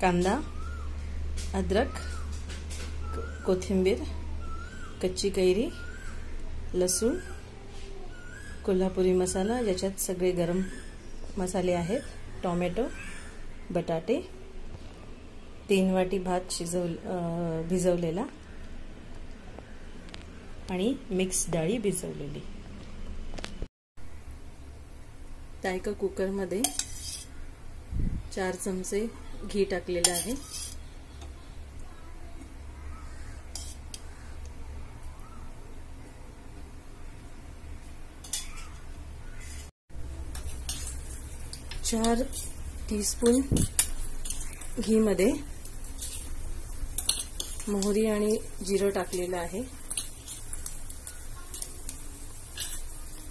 कांदा अद्रक कोथिंबीर कच्ची कैरी लसूण कोल्हापुरी मसाला ज्याच्यात सगळे गरम मसाले आहेत टॉमॅटो बटाटे तीन वाटी भात शिजव भिजवलेला आणि मिक्स डाळी भिजवलेली. त्या एका कुकरमध्ये चार चमचे घी टाकलेलं आहे. चार टीस्पून घीमध्ये मोहरी आणि जिरं टाकलेलं आहे.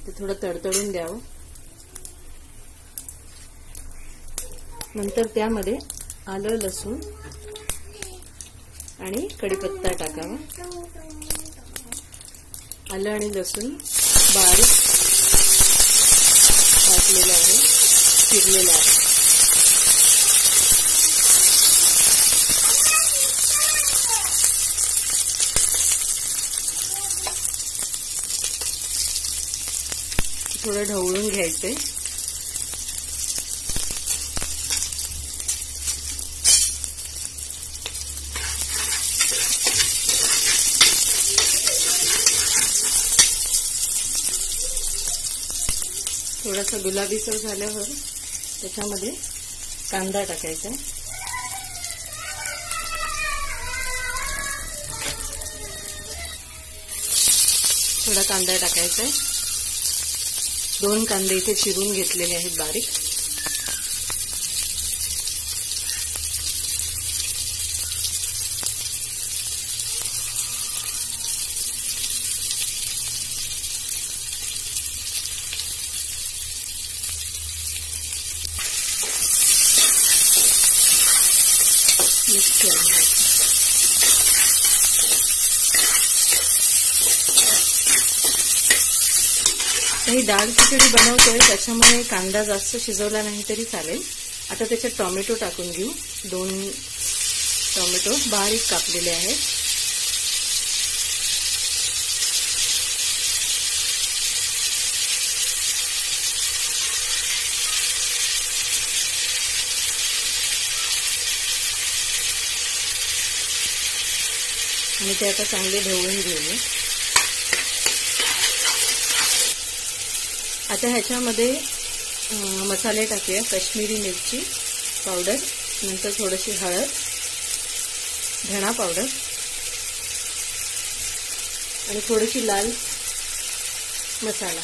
ते थोडं तडतडून द्यावं. नंतर त्यामध्ये आलं लसूण. आणि कढीपत्ता टाकावा. आलं आणि लसूण बारीक टाकलेलं आहे चिरलेलं आहे. थोडं ढवळून घ्यायचंय. थोडासा गुलाबीसर झाल्यावर त्याच्यामध्ये कांदा टाकायचा. थोडा कांदा टाकायचा आहे. दोन कांदे इथे चिरून घेतलेले आहेत बारीक. मिक्स करून घ्यायचं ही डाळ खिचडी बनवतोय त्याच्यामुळे कांदा जास्त शिजवला नाही तरी चालेल. आता त्याच्यात टॉमॅटो टाकून घेऊ. दोन टोमॅटो बारीक कापलेले आहेत. आणि ते आता चांगले ढवळून घेऊया आता ह्याच्यामध्ये मसाले टाकूया. काश्मीरी मिरची पावडर नंतर थोडीशी हळद धणा पावडर आणि थोडीशी लाल मसाला.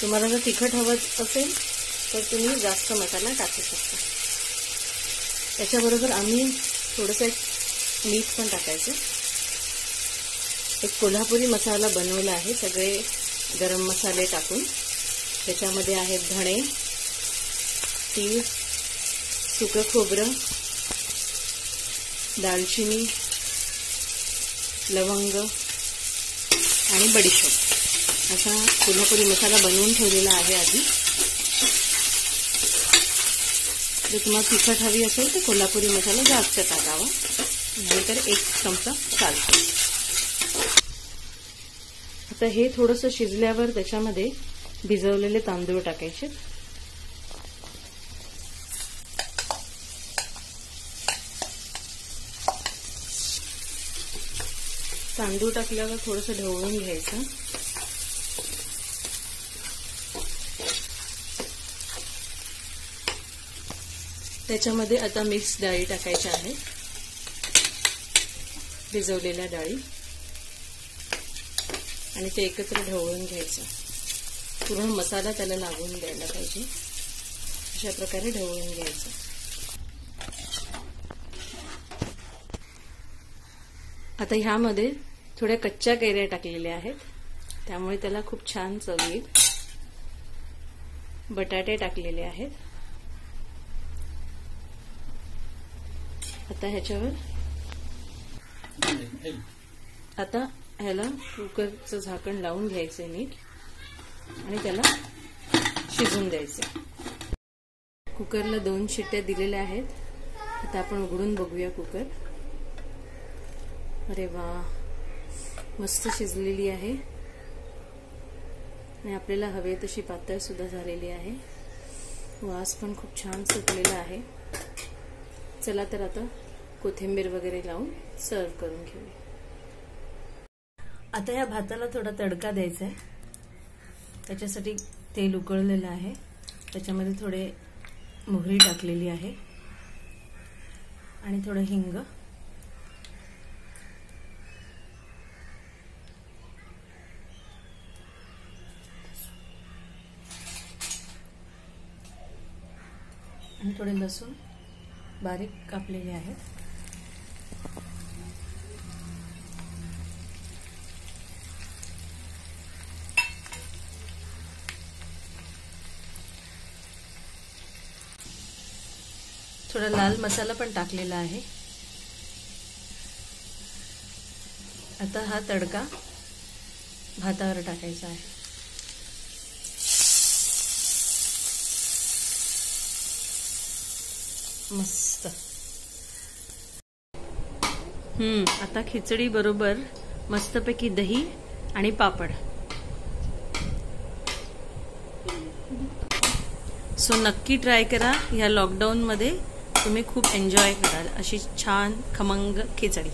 तुम्हाला जर तिखट हवं असेल तर तुम्ही जास्त मसाला टाकू शकता. त्याच्याबरोबर आम्ही थोडंसं मीठ पण टाकायचं. एक कोल्हापुरी मसाला बनवला आहे सगळे गरम मसाले टाकून. त्याच्यामध्ये आहेत धणे तीळ सुकं खोबरं दालचिनी लवंग आणि बडीशेप. असा कोल्हापुरी मसाला बनवून ठेवलेला आहे आधी. जर तुम्हाला तिखट हवी असेल तर कोल्हापुरी मसाला जास्त टाकावा. नाहीतर एक चमचा चालतो आता हे थोडंसं शिजल्यावर त्याच्यामध्ये भिजवलेले तांदूळ टाकायचे. तांदूळ टाकल्यावर थोडंसं ढवळून घ्यायचं. त्याच्यामध्ये आता मिक्स डाळी टाकायची आहे. भिजवलेल्या डाळी. आणि ते एकत्र ढवळून घ्यायचं. पूर्ण मसाला त्याला लागून द्यायला पाहिजे. अशा प्रकारे ढवळून घ्यायचं. आता ह्यामध्ये थोड्या कच्च्या कैऱ्या टाकलेल्या आहेत. त्यामुळे त्याला खूप छान चव येईल. बटाटे टाकलेले आहेत. आता ह्याच्यावर आता ह्याला कुकरचं झाकण लावून घ्यायचं नीट. आणि त्याला शिजून द्यायचं कुकरला दोन शिट्ट्या दिलेल्या आहेत. आता आपण उघडून बघूया कुकर. अरे वा मस्त शिजलेली आहे. आणि आपल्याला हवे तशी पातळ सुद्धा झालेली आहे. वास पण खूप छान सुटलेला आहे. चला तर आता कोथिंबीर वगैरे लावून सर्व करून घेऊया. आता या भाताला थोडा तडका द्यायचा आहे त्याच्यासाठी तेल उकळलेलं आहे. त्याच्यामध्ये थोडे मोहरी टाकलेली आहे. आणि थोडं हिंग. आणि थोडे लसूण बारीक कापलेले आहेत. थोडा लाल मसाला पण टाकलेला आहे. आता हा तडका भातावर टाकायचा आहे. मस्त. हम्म आता खिचडी बरोबर मस्तपैकी दही आणि पापड. सो नक्की ट्राय करा ह्या लॉकडाऊनमध्ये तुम्ही खूप एन्जॉय कराल. अशी छान खमंग खिचडी.